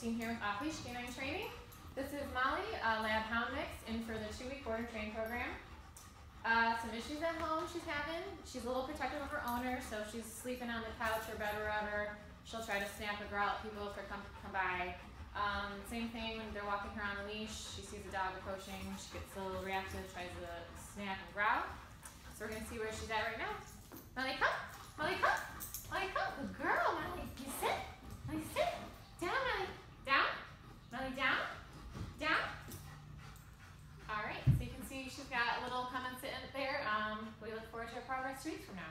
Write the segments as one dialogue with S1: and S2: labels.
S1: Here with Off Leash K9 Training. This is Molly, a lab hound mix, in for the two-week board and train program. Uh, some issues at home she's having. She's a little protective of her owner, so she's sleeping on the couch or bed or whatever, she'll try to snap or growl at people if they come, come by. Um, same thing when they're walking her on a leash, she sees a dog approaching, she gets a little reactive, tries to snap and growl. So we're gonna see where she's at right now. Molly, come! Molly, come! Molly, come! Good girl, Molly. You sit. Molly, sit. Down, Molly. Down. Molly, down. Down. All right, so you can see she's got a little comment sitting there. Um, we look forward to her progress two weeks from now.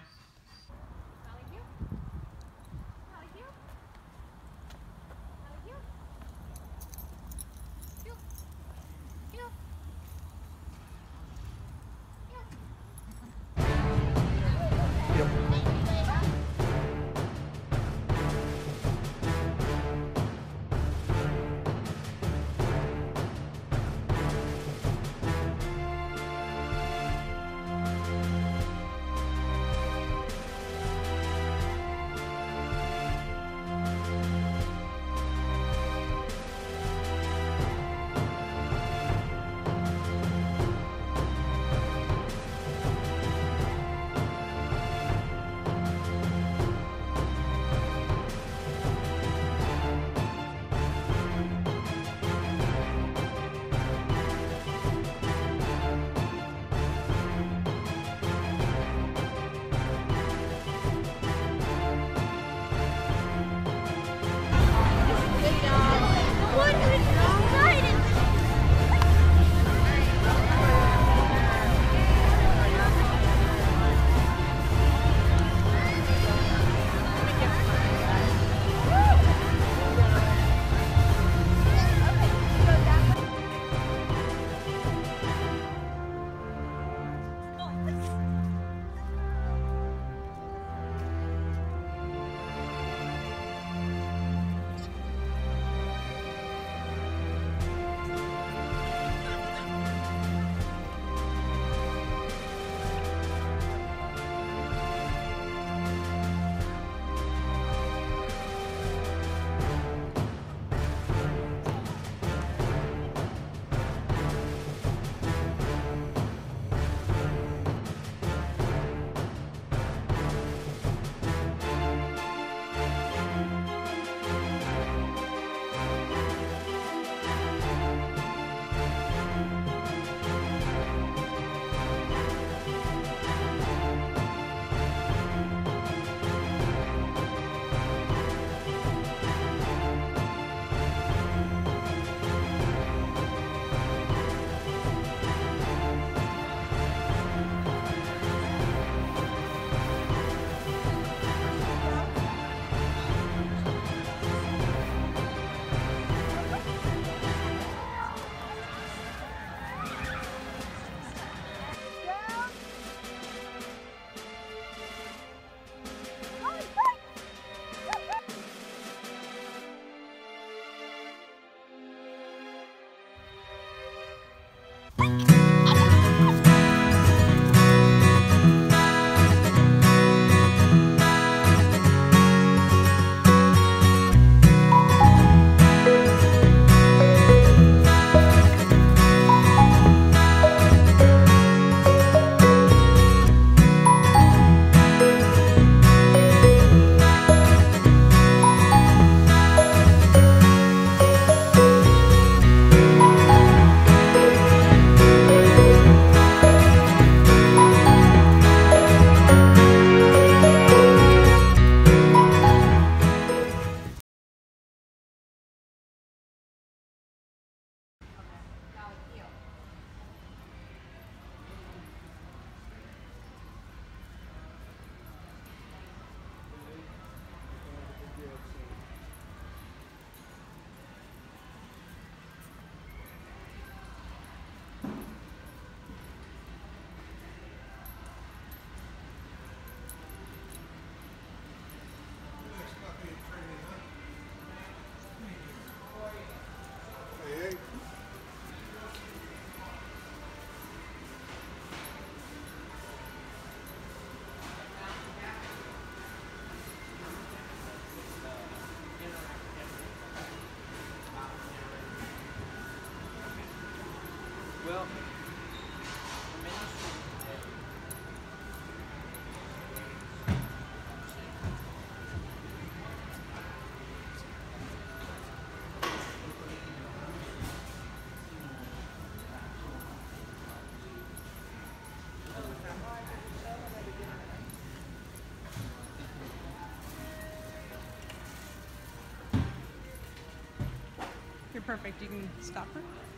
S2: Perfect. You can stop her.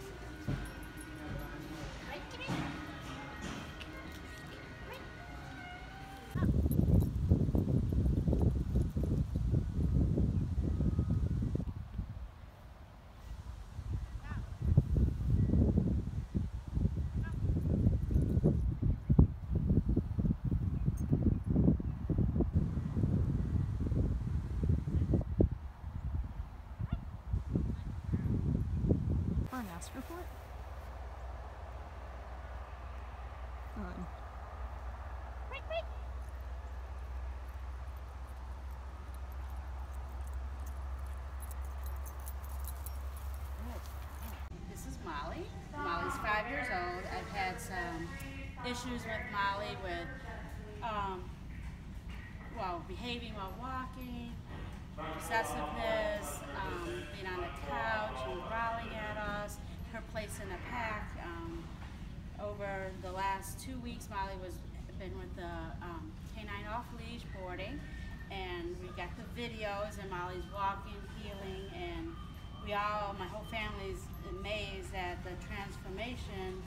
S2: Or an ask her for it. Um,
S3: This is Molly. Molly's five years old. I've had some issues with Molly with, um, well, behaving while walking, obsessiveness, um, being on the couch and growling at us, her place in the pack. Um, over the last two weeks, Molly was been with the um, canine off leash boarding, and we got the videos, and Molly's walking, heeling, and we all, my whole family's amazed at the transformation.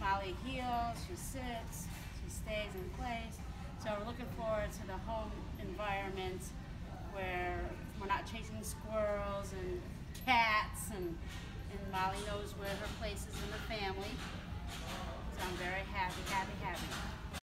S3: Molly heels, she sits, she stays in place. So we're looking forward to the home environment where we're not chasing squirrels and cats and, and Molly knows where her place is in the family. So I'm very happy, happy, happy.